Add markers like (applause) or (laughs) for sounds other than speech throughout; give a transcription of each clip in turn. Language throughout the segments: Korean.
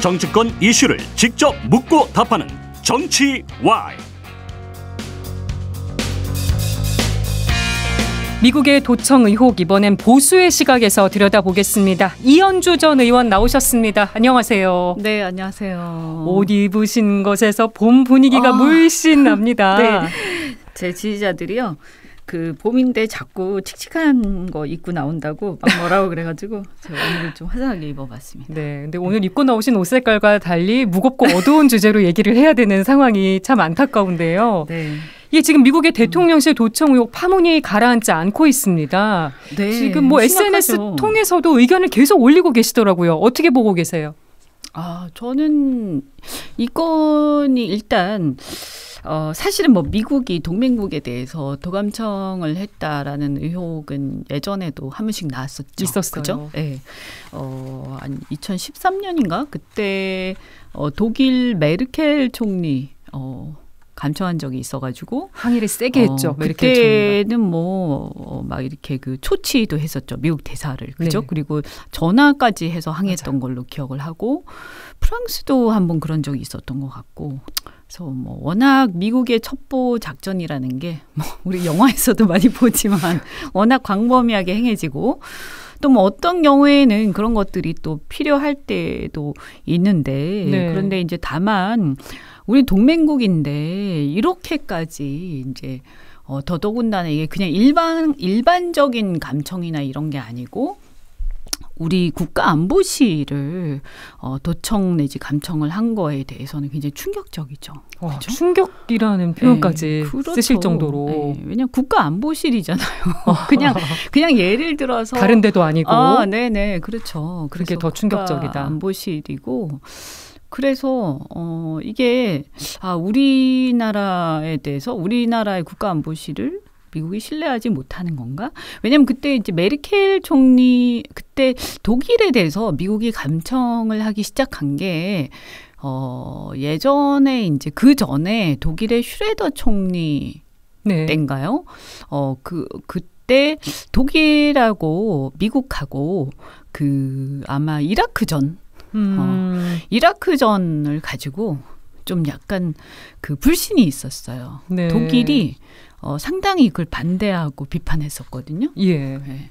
정치권 이슈를 직접 묻고 답하는 정치 와이. 미국의 도청 의혹 이번엔 보수의 시각에서 들여다보겠습니다. 이현주 전 의원 나오셨습니다. 안녕하세요. 네, 안녕하세요. 옷 입으신 것에서 봄 분위기가 아, 물씬 납니다. (laughs) 네. 제 지지자들이요. 그 봄인데 자꾸 칙칙한 거 입고 나온다고 막 뭐라고 그래가지고 제가 오늘 좀 화사하게 입어봤습니다. 네, 근데 오늘 입고 나오신 옷 색깔과 달리 무겁고 어두운 주제로 얘기를 해야 되는 상황이 참 안타까운데요. 네. 이게 지금 미국의 대통령실 도청 의혹 파문이 가라앉지 않고 있습니다. 네, 지금 뭐 심각하죠. SNS 통해서도 의견을 계속 올리고 계시더라고요. 어떻게 보고 계세요? 아, 저는 이 건이 일단 어, 사실은 뭐 미국이 동맹국에 대해서 도감청을 했다라는 의혹은 예전에도 한 번씩 나왔었죠. 있었어요. 그죠? 네. 어, 한 2013년인가 그때 어, 독일 메르켈 총리 어, 감청한 적이 있어가지고 항의를 세게 했죠. 어, 그때는 뭐막 어, 이렇게 그 초치도 했었죠. 미국 대사를 그죠? 네. 그리고 전화까지 해서 항의했던 맞아. 걸로 기억을 하고 프랑스도 한번 그런 적이 있었던 것 같고 그래서 뭐 워낙 미국의 첩보 작전이라는 게 뭐 우리 영화에서도 많이 보지만 워낙 광범위하게 행해지고 또 뭐 어떤 경우에는 그런 것들이 또 필요할 때도 있는데 네. 그런데 이제 다만 우리 동맹국인데 이렇게까지 이제 어 더더군다나 이게 그냥 일반 일반적인 감청이나 이런 게 아니고 우리 국가안보실을 어, 도청 내지 감청을 한 거에 대해서는 굉장히 충격적이죠. 와, 그렇죠? 충격이라는 표현까지 네, 그렇죠. 쓰실 정도로. 네, 왜냐면 국가안보실이잖아요. (laughs) 그냥 그냥 예를 들어서 다른 데도 아니고. 아, 네 네 그렇죠. 그게 더 충격적이다. 안보실이고. 그래서 어 이게 아 우리나라에 대해서 우리나라의 국가안보실을 미국이 신뢰하지 못하는 건가? 왜냐하면 그때 이제 메르켈 총리 그때 독일에 대해서 미국이 감청을 하기 시작한 게 어, 예전에 이제 그 전에 독일의 슈레더 총리 네. 때인가요? 어, 그, 그때 독일하고 미국하고 그 아마 이라크전, 음. 어, 이라크전을 가지고 좀 약간 그 불신이 있었어요. 네. 독일이 어, 상당히 그걸 반대하고 비판했었거든요. 예. 네.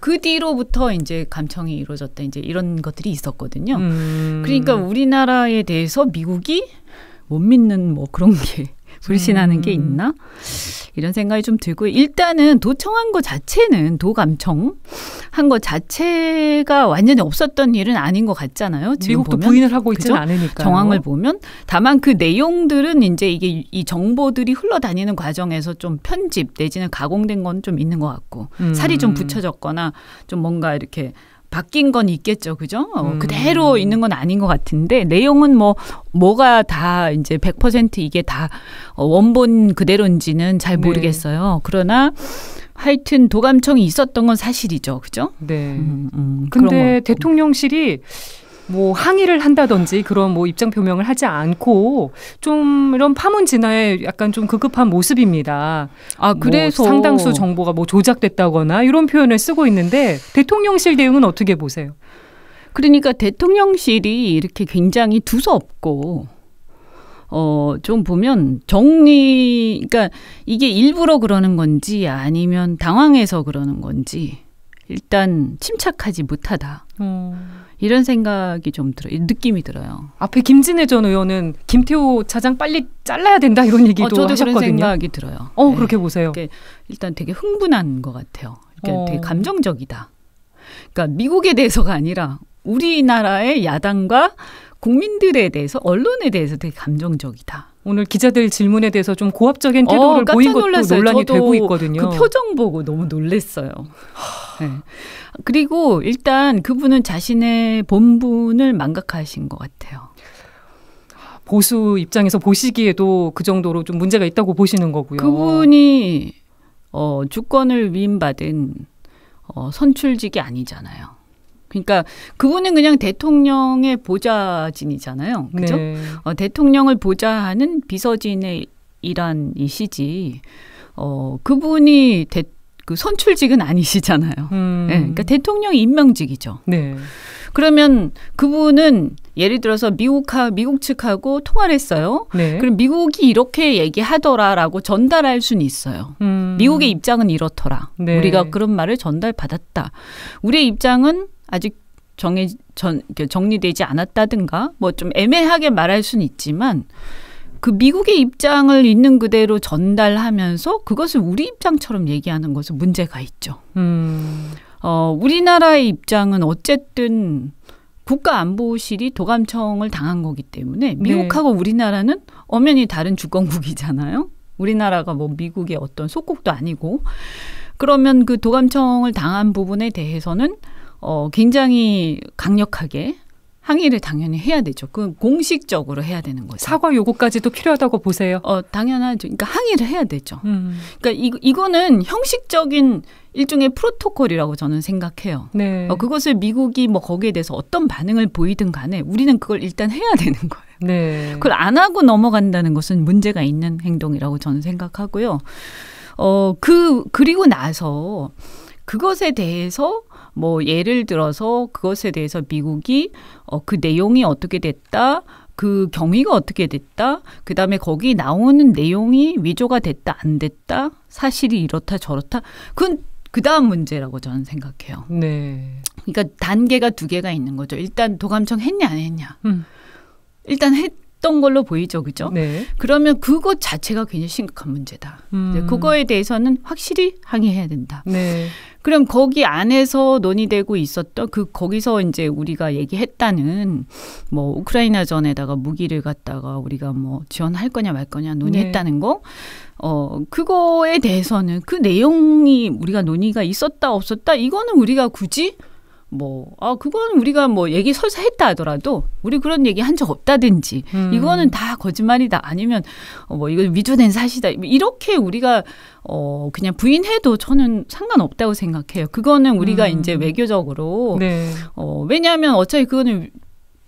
그 뒤로부터 이제 감청이 이루어졌다 이제 이런 것들이 있었거든요. 음. 그러니까 우리나라에 대해서 미국이 못 믿는 뭐 그런 게 불신하는 음. 게 있나? 이런 생각이 좀 들고 일단은 도청한 것 자체는 도감청 한것 자체가 완전히 없었던 일은 아닌 것 같잖아요. 지금 미국도 보면. 부인을 하고 있지는 않으니까 정황을 보면 다만 그 내용들은 이제 이게 이 정보들이 흘러다니는 과정에서 좀 편집 내지는 가공된 건 좀 있는 것 같고 음. 살이 좀 붙여졌거나 좀 뭔가 이렇게 바뀐 건 있겠죠, 그죠? 어, 음. 그대로 있는 건 아닌 것 같은데 내용은 뭐 뭐가 다 이제 100% 이게 다 어, 원본 그대로인지는 잘 네. 모르겠어요. 네. 그러나 하여튼 도감청이 있었던 건 사실이죠, 그죠? 네. 음, 음, 근데 대통령실이 뭐 항의를 한다든지 그런 뭐 입장 표명을 하지 않고 좀 이런 파문 진화에 약간 좀 급급한 모습입니다. 아뭐 그래서 뭐 상당수 정보가 뭐 조작됐다거나 이런 표현을 쓰고 있는데 대통령실 대응은 어떻게 보세요? 그러니까 대통령실이 이렇게 굉장히 두서없고 어, 좀 보면 정리, 그러니까 이게 일부러 그러는 건지 아니면 당황해서 그러는 건지 일단 침착하지 못하다. 음. 이런 생각이 좀 들어요. 느낌이 들어요. 앞에 김진애 전 의원은 김태호 차장 빨리 잘라야 된다 이런 얘기도 어, 저도 하셨거든요. 그런 생각이 들어요. 어 네. 그렇게 보세요. 일단 되게 흥분한 것 같아요. 어. 되게 감정적이다. 그러니까 미국에 대해서가 아니라 우리나라의 야당과 국민들에 대해서 언론에 대해서 되게 감정적이다. 오늘 기자들 질문에 대해서 좀 고압적인 태도를 어, 보인 것도 놀랐어요. 논란이 되고 있거든요. 그 표정 보고 너무 놀랬어요. 네. 그리고 일단 그분은 자신의 본분을 망각하신 것 같아요. 보수 입장에서 보시기에도 그 정도로 좀 문제가 있다고 보시는 거고요. 그분이 어, 주권을 위임받은 어, 선출직이 아니잖아요. 그러니까 그분은 그냥 대통령의 보좌진이잖아요. 그죠? 네. 어, 대통령을 보좌하는 비서진의 일환이시지. 어, 그분이 대, 그 선출직은 아니시잖아요. 음. 네, 그러니까 대통령 임명직이죠. 네. 그러면 그분은 예를 들어서 미국하 미국 측하고 통화를 했어요. 네. 그럼 미국이 이렇게 얘기하더라라고 전달할 수는 있어요. 음. 미국의 입장은 이렇더라. 네. 우리가 그런 말을 전달받았다. 우리의 입장은 아직 정해 전 정리되지 않았다든가 뭐 좀 애매하게 말할 수는 있지만 그 미국의 입장을 있는 그대로 전달하면서 그것을 우리 입장처럼 얘기하는 것은 문제가 있죠. 음. 어, 우리나라의 입장은 어쨌든 국가안보실이 도감청을 당한 거기 때문에 네. 미국하고 네. 우리나라는 엄연히 다른 주권국이잖아요. 우리나라가 뭐 미국의 어떤 속국도 아니고 그러면 그 도감청을 당한 부분에 대해서는 어 굉장히 강력하게 항의를 당연히 해야 되죠. 그 공식적으로 해야 되는 거죠. 사과 요구까지도 필요하다고 보세요. 어, 당연하죠. 그러니까 항의를 해야 되죠. 음. 그러니까 이, 이거는 형식적인 일종의 프로토콜이라고 저는 생각해요. 네. 어, 그것을 미국이 뭐 거기에 대해서 어떤 반응을 보이든 간에 우리는 그걸 일단 해야 되는 거예요. 네. 그걸 안 하고 넘어간다는 것은 문제가 있는 행동이라고 저는 생각하고요. 어, 그, 그리고 나서 그것에 대해서 뭐 예를 들어서 그것에 대해서 미국이 어, 그 내용이 어떻게 됐다. 그 경위가 어떻게 됐다. 그 다음에 거기 나오는 내용이 위조가 됐다 안 됐다. 사실이 이렇다 저렇다. 그건 그 다음 문제라고 저는 생각해요. 네. 그러니까 단계가 두 개가 있는 거죠. 일단 도감청 했냐 안 했냐. 음. 일단 했 던 걸로 보이죠, 그죠? 네. 그러면 그것 자체가 굉장히 심각한 문제다. 음. 그거에 대해서는 확실히 항의해야 된다. 네. 그럼 거기 안에서 논의되고 있었던 그 거기서 이제 우리가 얘기했다는 뭐 우크라이나 전에다가 무기를 갖다가 우리가 뭐 지원할 거냐 말 거냐 논의했다는 네. 거. 어, 그거에 대해서는 그 내용이 우리가 논의가 있었다 없었다 이거는 우리가 굳이 뭐, 아, 그건 우리가 뭐 얘기 설사 했다 하더라도 우리 그런 얘기 한 적 없다든지 음. 이거는 다 거짓말이다 아니면 어, 뭐 이거 위조된 사실이다 이렇게 우리가 어, 그냥 부인해도 저는 상관없다고 생각해요. 그거는 우리가 음. 이제 외교적으로 네. 어, 왜냐하면 어차피 그거는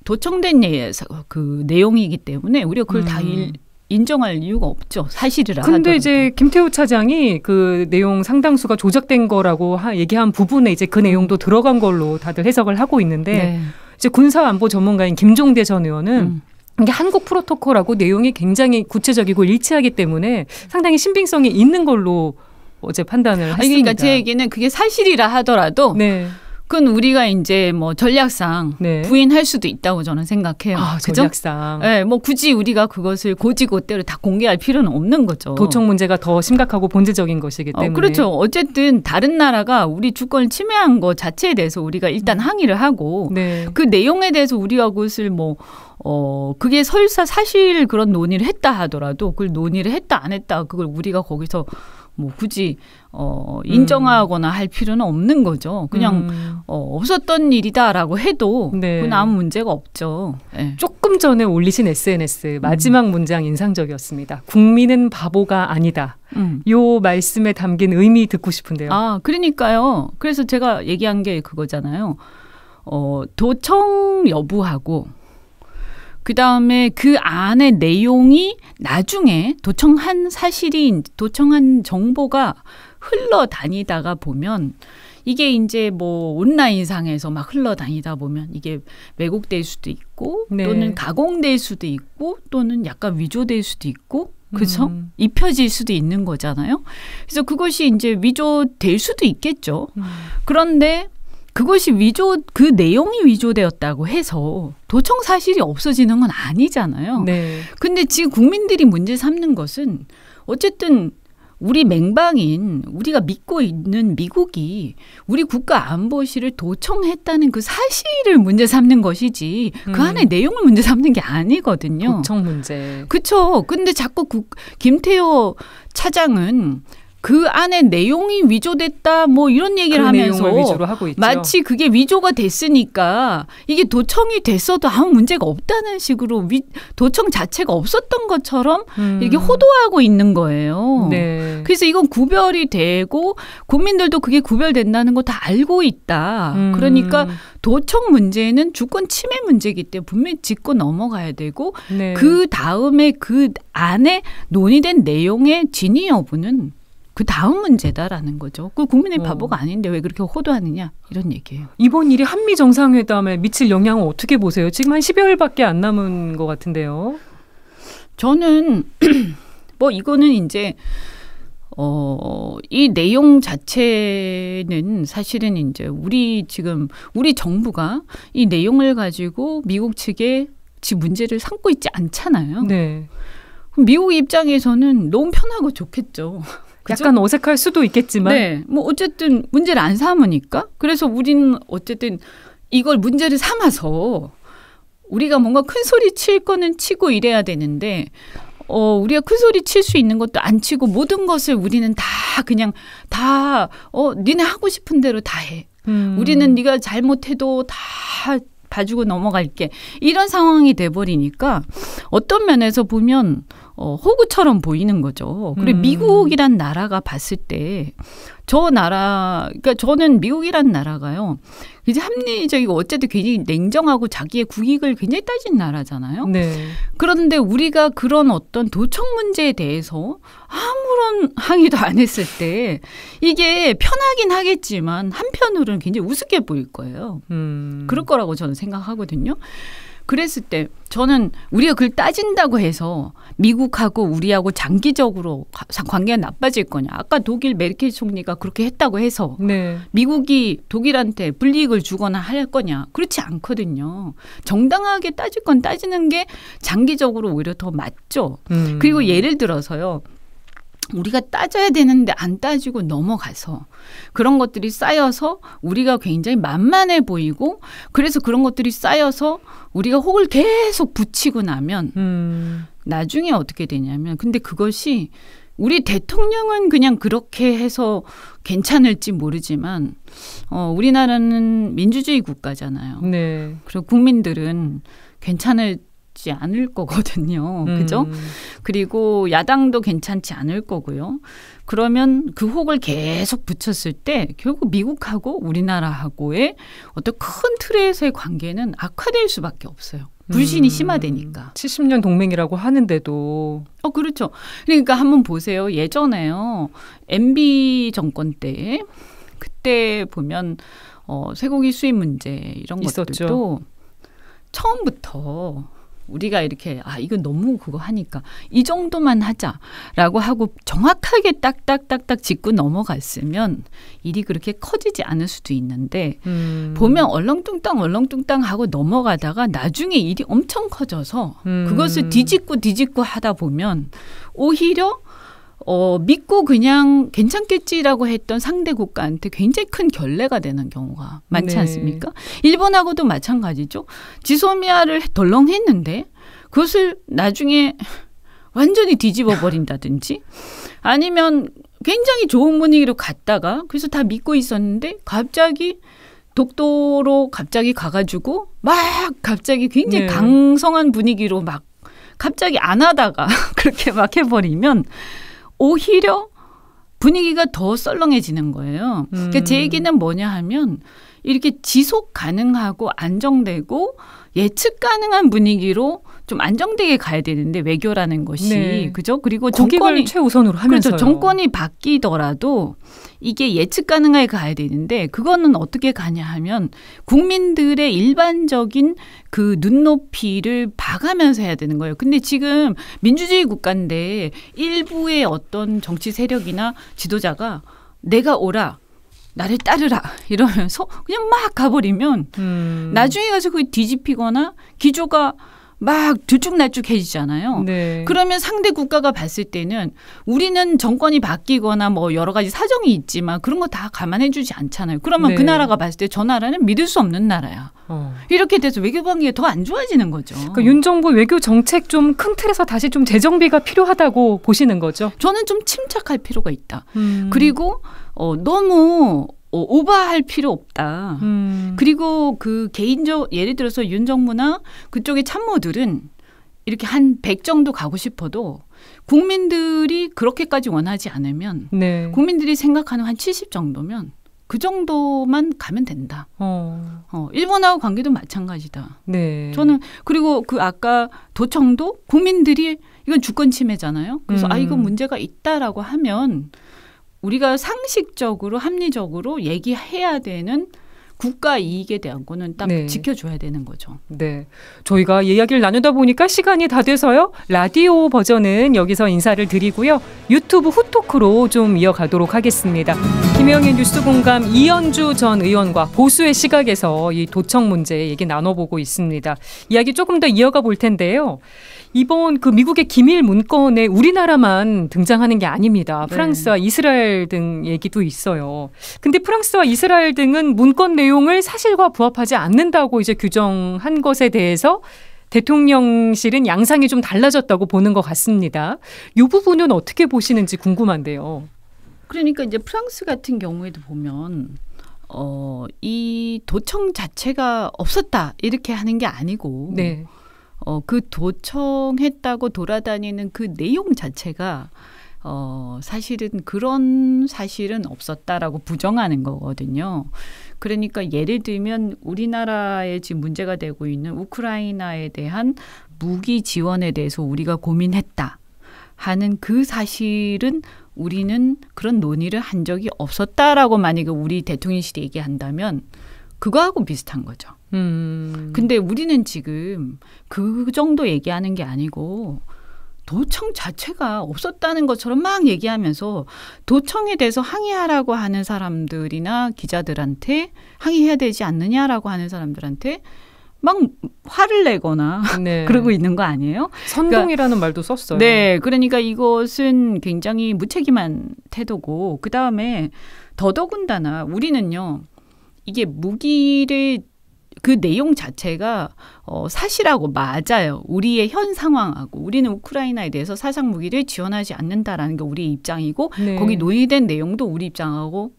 도청된 예에서 그 내용이기 때문에 우리가 그걸 음. 다 일, 인정할 이유가 없죠. 사실이라. 근데 하더라도. 이제 김태우 차장이 그 내용 상당수가 조작된 거라고 하, 얘기한 부분에 이제 그 내용도 들어간 걸로 다들 해석을 하고 있는데 네. 이제 군사안보 전문가인 김종대 전 의원은 음. 이게 한국 프로토콜하고 내용이 굉장히 구체적이고 일치하기 때문에 상당히 신빙성이 있는 걸로 어제 판단을 했습니다. 그러니까 제 얘기는 그게 사실이라 하더라도 네. 그건 우리가 이제 뭐 전략상 네. 부인할 수도 있다고 저는 생각해요. 아, 전략상. 네, 뭐 굳이 우리가 그것을 고지고대로 다 공개할 필요는 없는 거죠. 도청 문제가 더 심각하고 본질적인 것이기 어, 때문에. 어, 그렇죠. 어쨌든 다른 나라가 우리 주권을 침해한 것 자체에 대해서 우리가 일단 음. 항의를 하고 네. 그 내용에 대해서 우리가 그것을 뭐 어, 그게 설사 사실 그런 논의를 했다 하더라도 그걸 논의를 했다 안 했다 그걸 우리가 거기서 뭐 굳이 어 인정하거나 음. 할 필요는 없는 거죠. 그냥 음. 어, 없었던 일이다라고 해도 네. 그건 아무 문제가 없죠. 네. 조금 전에 올리신 SNS 마지막 음. 문장 인상적이었습니다. 국민은 바보가 아니다. 음. 요 말씀에 담긴 의미 듣고 싶은데요. 아, 그러니까요. 그래서 제가 얘기한 게 그거잖아요. 어, 도청 여부하고 그 다음에 그 안에 내용이 나중에 도청한 사실이 도청한 정보가 흘러다니다가 보면 이게 이제 뭐 온라인상에서 막 흘러다니다 보면 이게 왜곡될 수도 있고 네. 또는 가공될 수도 있고 또는 약간 위조될 수도 있고 그죠? 음. 입혀질 수도 있는 거잖아요. 그래서 그것이 이제 위조될 수도 있겠죠. 음. 그런데 그것이 위조 그 내용이 위조되었다고 해서 도청 사실이 없어지는 건 아니잖아요. 네. 근데 지금 국민들이 문제 삼는 것은 어쨌든 우리 맹방인 우리가 믿고 있는 미국이 우리 국가 안보실을 도청했다는 그 사실을 문제 삼는 것이지 그 음. 그 안에 내용을 문제 삼는 게 아니거든요. 도청 문제. 그렇죠. 근데 자꾸 국, 김태호 차장은 그 안에 내용이 위조됐다 뭐 이런 얘기를 그 하면서 마치 그게 위조가 됐으니까 이게 도청이 됐어도 아무 문제가 없다는 식으로 위, 도청 자체가 없었던 것처럼 음. 이게 호도하고 있는 거예요. 네. 그래서 이건 구별이 되고 국민들도 그게 구별된다는 거 다 알고 있다. 음. 그러니까 도청 문제는 주권 침해 문제이기 때문에 분명히 짚고 넘어가야 되고 네. 그 다음에 그 안에 논의된 내용의 진위 여부는 그 다음 문제다라는 거죠. 그 국민의 어. 바보가 아닌데 왜 그렇게 호도하느냐 이런 얘기예요. 이번 일이 한미 정상회담에 미칠 영향을 어떻게 보세요? 지금 한 10여일밖에 안 남은 것 같은데요. 저는 (clears throat) 뭐 이거는 이제 어, 이 내용 자체는 사실은 이제 우리 지금 우리 정부가 이 내용을 가지고 미국 측에 지 문제를 삼고 있지 않잖아요. 네. 미국 입장에서는 너무 편하고 좋겠죠. (laughs) 그죠? 약간 어색할 수도 있겠지만. 네. 뭐 어쨌든 문제를 안 삼으니까. 그래서 우리는 어쨌든 이걸 문제를 삼아서 우리가 뭔가 큰 소리 칠 거는 치고 이래야 되는데 어, 우리가 큰 소리 칠 수 있는 것도 안 치고 모든 것을 우리는 다 그냥 다 어, 니네 하고 싶은 대로 다 해. 음. 우리는 네가 잘못해도 다 봐주고 넘어갈게. 이런 상황이 돼 버리니까 어떤 면에서 보면 어, 호구처럼 보이는 거죠. 그리고 음. 미국이란 나라가 봤을 때 저 나라, 그러니까 저는 미국이란 나라가요. 이제 합리적이고 어쨌든 굉장히 냉정하고 자기의 국익을 굉장히 따진 나라잖아요. 네. 그런데 우리가 그런 어떤 도청 문제에 대해서 아무런 항의도 안 했을 때 이게 편하긴 하겠지만 한편으로는 굉장히 우습게 보일 거예요. 음. 그럴 거라고 저는 생각하거든요. 그랬을 때 저는 우리가 그걸 따진다고 해서 미국하고 우리하고 장기적으로 관계가 나빠질 거냐. 아까 독일 메르켈 총리가 그렇게 했다고 해서 네. 미국이 독일한테 불이익을 주거나 할 거냐. 그렇지 않거든요. 정당하게 따질 건 따지는 게 장기적으로 오히려 더 맞죠. 음. 그리고 예를 들어서요. 우리가 따져야 되는데 안 따지고 넘어가서 그런 것들이 쌓여서 우리가 굉장히 만만해 보이고 그래서 그런 것들이 쌓여서 우리가 혹을 계속 붙이고 나면 음. 나중에 어떻게 되냐면 근데 그것이 우리 대통령은 그냥 그렇게 해서 괜찮을지 모르지만 어 우리나라는 민주주의 국가잖아요. 네. 그리고 국민들은 괜찮을 지 않을 거거든요. 음. 그죠? 그리고 야당도 괜찮지 않을 거고요. 그러면 그 혹을 계속 붙였을 때 결국 미국하고 우리나라하고의 어떤 큰 틀에서의 관계는 악화될 수밖에 없어요. 불신이 음. 심화되니까. 70년 동맹이라고 하는데도. 어, 그렇죠. 그러니까 한번 보세요. 예전에요. MB 정권 때 그때 보면 어, 쇠고기 수입 문제 이런 있었죠. 것들도 처음부터 우리가 이렇게 아 이건 너무 그거 하니까 이 정도만 하자라고 하고 정확하게 딱딱딱딱 짚고 넘어갔으면 일이 그렇게 커지지 않을 수도 있는데 음. 보면 얼렁뚱땅 얼렁뚱땅 하고 넘어가다가 나중에 일이 엄청 커져서 음. 그것을 뒤집고 뒤집고 하다 보면 오히려 어, 믿고 그냥 괜찮겠지라고 했던 상대 국가한테 굉장히 큰 결례가 되는 경우가 많지 네. 않습니까? 일본하고도 마찬가지죠. 지소미아를 덜렁 했는데 그것을 나중에 완전히 뒤집어 버린다든지 아니면 굉장히 좋은 분위기로 갔다가 그래서 다 믿고 있었는데 갑자기 독도로 갑자기 가가지고 막 갑자기 굉장히 네. 강성한 분위기로 막 갑자기 안 하다가 (laughs) 그렇게 막 해버리면 오히려 분위기가 더 썰렁해지는 거예요. 음. 그러니까 제 얘기는 뭐냐 하면 이렇게 지속 가능하고 안정되고 예측 가능한 분위기로 좀 안정되게 가야 되는데 외교라는 것이 네. 그죠? 그리고 정권이 최우선으로 하면서 그렇죠. 정권이 바뀌더라도 이게 예측 가능하게 가야 되는데 그거는 어떻게 가냐 하면 국민들의 일반적인 그 눈높이를 봐가면서 해야 되는 거예요. 근데 지금 민주주의 국가인데 일부의 어떤 정치 세력이나 지도자가 내가 오라 나를 따르라 이러면서 그냥 막 가버리면 음. 나중에 가서 그 뒤집히거나 기조가 막 들쭉날쭉해지잖아요. 네. 그러면 상대 국가가 봤을 때는 우리는 정권이 바뀌거나 뭐 여러 가지 사정이 있지만 그런 거 다 감안해주지 않잖아요. 그러면 네. 그 나라가 봤을 때 저 나라는 믿을 수 없는 나라야. 어. 이렇게 돼서 외교 관계가 더 안 좋아지는 거죠. 그러니까 윤 정부 외교 정책 좀 큰 틀에서 다시 좀 재정비가 필요하다고 보시는 거죠. 저는 좀 침착할 필요가 있다. 음. 그리고 어, 너무 어, 오버할 필요 없다. 음. 그리고 그 개인적 예를 들어서 윤 정부나 그쪽의 참모들은 이렇게 한 100 정도 가고 싶어도 국민들이 그렇게까지 원하지 않으면 네. 국민들이 생각하는 한 70 정도면 그 정도만 가면 된다. 어. 어, 일본하고 관계도 마찬가지다. 네. 저는 그리고 그 아까 도청도 국민들이 이건 주권 침해잖아요. 그래서 음. 아 이건 문제가 있다라고 하면 우리가 상식적으로 합리적으로 얘기해야 되는 국가 이익에 대한 거는 딱 네. 지켜줘야 되는 거죠. 네. 저희가 이야기를 나누다 보니까 시간이 다 돼서요. 라디오 버전은 여기서 인사를 드리고요. 유튜브 후토크로 좀 이어가도록 하겠습니다. 김영의 뉴스 공감 이현주 전 의원과 보수의 시각에서 이 도청 문제 얘기 나눠보고 있습니다. 이야기 조금 더 이어가 볼 텐데요. 이번 그 미국의 기밀 문건에 우리나라만 등장하는 게 아닙니다. 네. 프랑스와 네. 이스라엘 등 얘기도 있어요. 근데 프랑스와 이스라엘 등은 문건 내용을 사실과 부합하지 않는다고 이제 규정한 것에 대해서 대통령실은 양상이 좀 달라졌다고 보는 것 같습니다. 이 부분은 어떻게 보시는지 궁금한데요. 그러니까 이제 프랑스 같은 경우에도 보면 어, 이 도청 자체가 없었다 이렇게 하는 게 아니고 네. 어, 그 도청했다고 돌아다니는 그 내용 자체가 어, 사실은 그런 사실은 없었다라고 부정하는 거거든요. 그러니까 예를 들면 우리나라에 지금 문제가 되고 있는 우크라이나에 대한 무기 지원에 대해서 우리가 고민했다 하는 그 사실은 우리는 그런 논의를 한 적이 없었다라고 만약에 우리 대통령실이 얘기한다면 그거하고 비슷한 거죠. 음. 근데 우리는 지금 그 정도 얘기하는 게 아니고 도청 자체가 없었다는 것처럼 막 얘기하면서 도청에 대해서 항의하라고 하는 사람들이나 기자들한테 항의해야 되지 않느냐라고 하는 사람들한테 막 화를 내거나 네. (laughs) 그러고 있는 거 아니에요? 선동이라는 그러니까, 말도 썼어요. 네, 그러니까 이것은 굉장히 무책임한 태도고 그 다음에 더더군다나 우리는요 이게 무기를 그 내용 자체가 어, 사실하고 맞아요. 우리의 현 상황하고 우리는 우크라이나에 대해서 사상 무기를 지원하지 않는다라는 게 우리 입장이고 네. 거기 논의된 내용도 우리 입장하고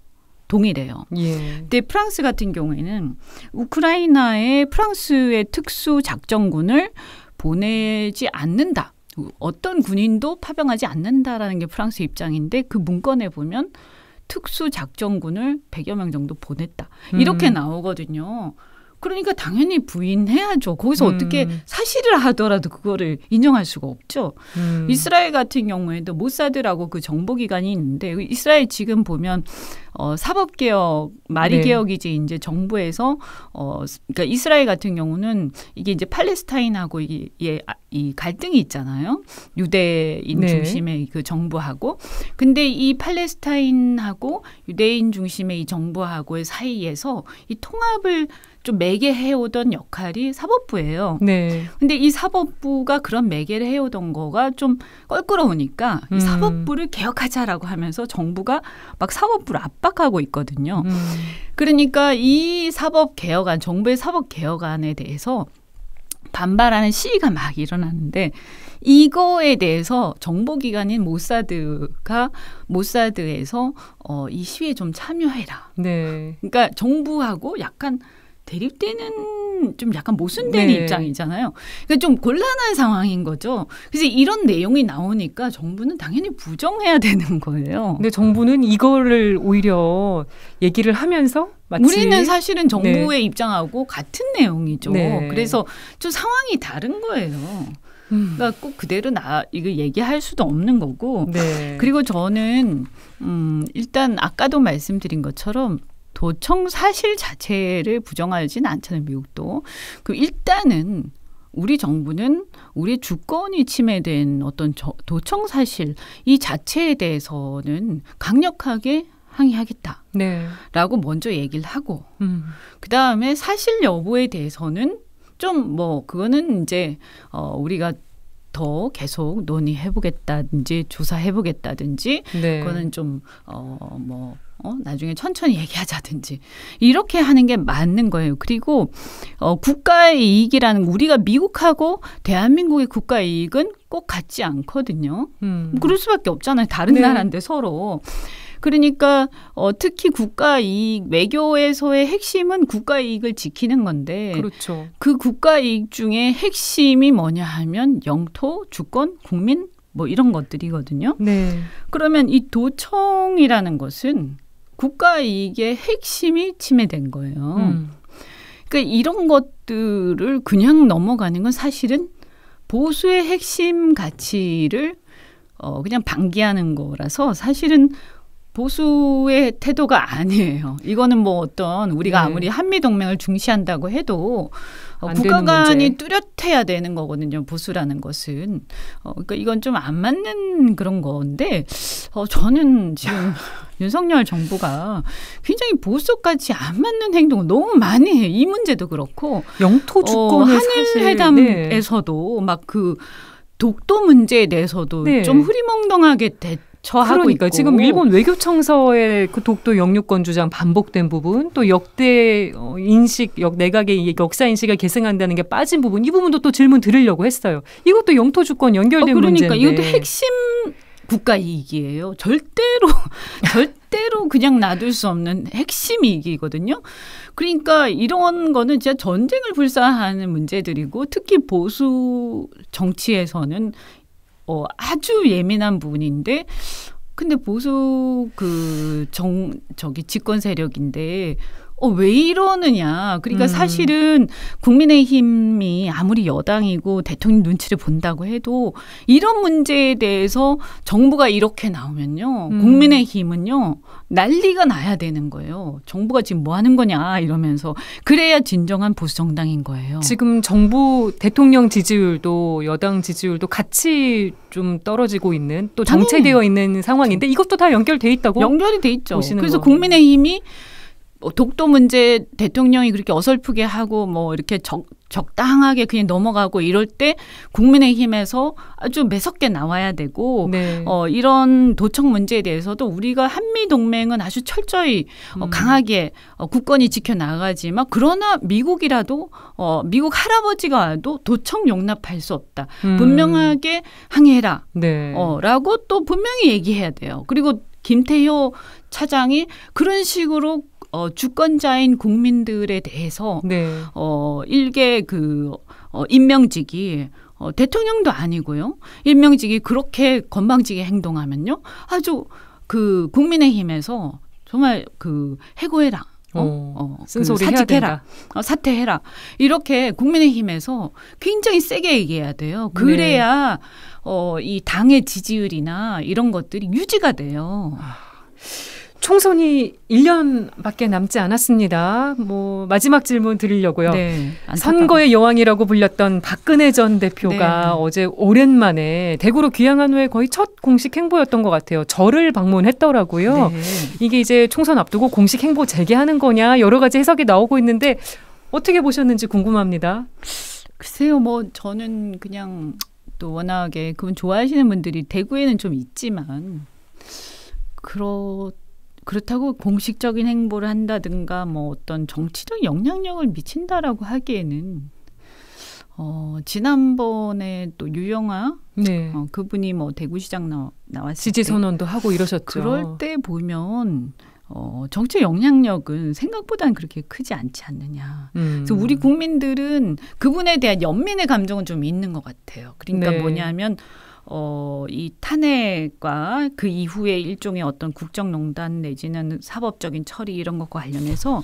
동일해요. 예. 근데 프랑스 같은 경우에는 우크라이나에 프랑스의 특수 작전군을 보내지 않는다. 어떤 군인도 파병하지 않는다라는 게 프랑스 입장인데 그 문건에 보면 특수 작전군을 100여 명 정도 보냈다. 이렇게 음. 나오거든요. 그러니까 당연히 부인해야죠. 거기서 음. 어떻게 사실을 하더라도 그거를 인정할 수가 없죠. 음. 이스라엘 같은 경우에도 모사드라고 그 정보기관이 있는데 이스라엘 지금 보면 어, 사법개혁, 마리개혁이지 네. 이제 정부에서 어, 그러니까 이스라엘 같은 경우는 이게 이제 팔레스타인하고 이게 예, 아, 이 갈등이 있잖아요. 유대인 네. 중심의 그 정부하고. 근데 이 팔레스타인하고 유대인 중심의 이 정부하고의 사이에서 이 통합을 좀 매개 해 오던 역할이 사법부예요. 네. 근데 이 사법부가 그런 매개를 해오던 거가 좀 껄끄러우니까 음. 이 사법부를 개혁하자라고 하면서 정부가 막 사법부를 압박하고 있거든요. 음. 그러니까 이 사법 개혁안, 정부의 사법 개혁안에 대해서 반발하는 시위가 막 일어났는데 이거에 대해서 정보기관인 모사드가 모사드에서 어, 이 시위에 좀 참여해라. 네. 그러니까 정부하고 약간 대립되는 좀 약간 모순된 네. 입장이잖아요. 그러니까 좀 곤란한 상황인 거죠. 그래서 이런 내용이 나오니까 정부는 당연히 부정해야 되는 거예요. 근데 정부는 이거를 오히려 얘기를 하면서 우리는 사실은 정부의 네. 입장하고 같은 내용이죠. 네. 그래서 좀 상황이 다른 거예요. 음. 그러니까 꼭 그대로 나 이거 얘기할 수도 없는 거고. 네. 그리고 저는 음 일단 아까도 말씀드린 것처럼 도청 사실 자체를 부정하지는 않잖아요, 미국도. 그 일단은 우리 정부는 우리 주권이 침해된 어떤 저, 도청 사실 이 자체에 대해서는 강력하게 항의하겠다. 네. 라고 먼저 얘기를 하고, 음. 그 다음에 사실 여부에 대해서는 좀 뭐, 그거는 이제, 어, 우리가 더 계속 논의해보겠다든지 조사해보겠다든지 네. 그거는 좀 어 뭐 어, 나중에 천천히 (laughs) 얘기하자든지 이렇게 하는 게 맞는 거예요. 그리고 어, 국가의 이익이라는 우리가 미국하고 대한민국의 국가 이익은 꼭 같지 않거든요. 음. 그럴 수밖에 없잖아요. 다른 네. 나라인데 서로. 그러니까 어, 특히 국가 이익 외교에서의 핵심은 국가 이익을 지키는 건데 그렇죠. 그 국가 이익 중에 핵심이 뭐냐 하면 영토, 주권, 국민 뭐 이런 것들이거든요. 네. 그러면 이 도청이라는 것은 국가 이익의 핵심이 침해된 거예요. 음. 그러니까 이런 것들을 그냥 넘어가는 건 사실은 보수의 핵심 가치를 어 그냥 방기하는 거라서 사실은 보수의 태도가 아니에요. 이거는 뭐 어떤 우리가 네. 아무리 한미 동맹을 중시한다고 해도 어, 안 국가 간이. 뚜렷해야 되는 거거든요. 보수라는 것은. 어, 그러니까 이건 좀 안 맞는 그런 건데 어, 저는 지금 (laughs) 윤석열 정부가 굉장히 보수까지 안 맞는 행동을 너무 많이 해. 이 문제도 그렇고 영토 어, 주권을 사실 네. 한일 회담에서도 막그 독도 문제에 대해서도 네. 좀 흐리멍덩하게 대처하고 그러니까 있고 지금 일본 외교청서의 그 독도 영유권 주장 반복된 부분 또 역대 어, 인식 역 내각의 이 역사 인식을 계승한다는 게 빠진 부분 이 부분도 또 질문 드리려고 했어요. 이것도 영토 주권 어, 연결된 그러니까 문제인데. 이것도 핵심 국가 이익이에요. 절대로 (laughs) 절대로 그냥 놔둘 수 없는 핵심 이익이거든요. 그러니까 이런 거는 진짜 전쟁을 불사하는 문제들이고 특히 보수 정치에서는 어, 아주 예민한 부분인데 근데 보수 그 정 저기 집권 세력인데 어, 왜 이러느냐. 그러니까 음. 사실은 국민의힘이 아무리 여당이고 대통령 눈치를 본다고 해도 이런 문제에 대해서 정부가 이렇게 나오면요. 음. 국민의힘은요. 난리가 나야 되는 거예요. 정부가 지금 뭐 하는 거냐 이러면서 그래야 진정한 보수 정당인 거예요. 지금 정부 대통령 지지율도 여당 지지율도 같이 좀 떨어지고 있는 또. 정체되어 있는 상황인데 이것도 다 연결돼 있다고 연결이 돼 있죠. 그래서 거군요. 국민의힘이 뭐 독도 문제 대통령이 그렇게 어설프게 하고 뭐 이렇게 적, 적당하게 그냥 넘어가고 이럴 때 국민의힘에서 아주 매섭게 나와야 되고 네. 어, 이런 도청 문제에 대해서도 우리가 한미 동맹은 아주 철저히 어, 음. 강하게 어, 국권이 지켜 나가지만 그러나 미국이라도 어, 미국 할아버지가 와도 도청 용납할 수 없다. 음. 분명하게 항의해라. 네. 어, 라고 또 분명히 얘기해야 돼요. 그리고 김태효 차장이 그런 식으로 어, 주권자인 국민들에 대해서 네. 어, 일개 그 어, 임명직이 어, 대통령도 아니고요. 임명직이 그렇게 건방지게 행동하면요. 아주 그 국민의힘에서 정말 그 해고해라. 어, 어, 그 쓴소리 해야 사직해라. 어, 사퇴해라. 이렇게 국민의힘에서 굉장히 세게 얘기해야 돼요. 그래야 어, 이 당의 지지율이나 이런 것들이 유지가 돼요. 총선이 1년밖에 남지 않았습니다. 뭐 마지막 질문 드리려고요. 네. 선거의 여왕이라고 불렸던 박근혜 전 대표가 네. 어제 오랜만에 대구로 귀향한 후에 거의 첫 공식 행보였던 것 같아요. 절을 방문했더라고요. 네. 이게 이제 총선 앞두고 공식 행보 재개하는 거냐 여러 가지 해석이 나오고 있는데 어떻게 보셨는지 궁금합니다. 글쎄요, 뭐 저는 그냥 또 워낙에 그분 좋아하시는 분들이 대구에는 좀 있지만 그렇 그렇다고 공식적인 행보를 한다든가 뭐 어떤 정치적 영향력을 미친다라고 하기에는 어 지난번에 또 유영아 네. 어, 그분이 뭐 대구시장 나, 나왔을 지지 때 선언도 하고 이러셨죠. 그럴 때 보면 어 정치 영향력은 생각보다는 그렇게 크지 않지 않느냐. 음. 그래서 우리 국민들은 그분에 대한 연민의 감정은 좀 있는 것 같아요. 그러니까 네. 뭐냐면 어, 이 탄핵과 그 이후에 일종의 어떤 국정농단 내지는 사법적인 처리 이런 것과 관련해서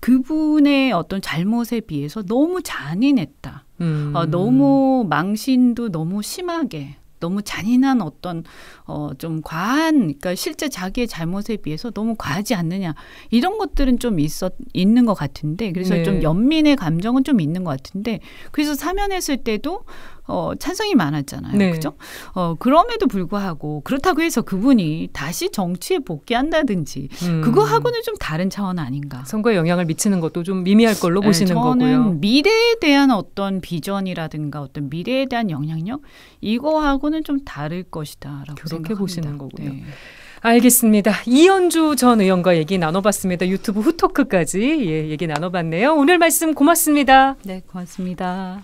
그분의 어떤 잘못에 비해서 너무 잔인했다. 음. 어, 너무 망신도 너무 심하게 너무 잔인한 어떤 어 좀 과한 그러니까 실제 자기의 잘못에 비해서 너무 과하지 않느냐 이런 것들은 좀 있었 있는 것 같은데 그래서 네. 좀 연민의 감정은 좀 있는 것 같은데 그래서 사면했을 때도 어 찬성이 많았잖아요 네. 그죠 어 그럼에도 불구하고 그렇다고 해서 그분이 다시 정치에 복귀한다든지 음. 그거하고는 좀 다른 차원 아닌가 선거에 영향을 미치는 것도 좀 미미할 걸로 네, 보시는 저는 거고요. 미래에 대한 어떤 비전이라든가 어떤 미래에 대한 영향력 이거하고는 좀 다를 것이다라고 그렇게 생각합니다. 보시는 거군요. 네. 알겠습니다. 이현주 전 의원과 얘기 나눠봤습니다. 유튜브 후토크까지 예, 얘기 나눠봤네요. 오늘 말씀 고맙습니다. 네, 고맙습니다.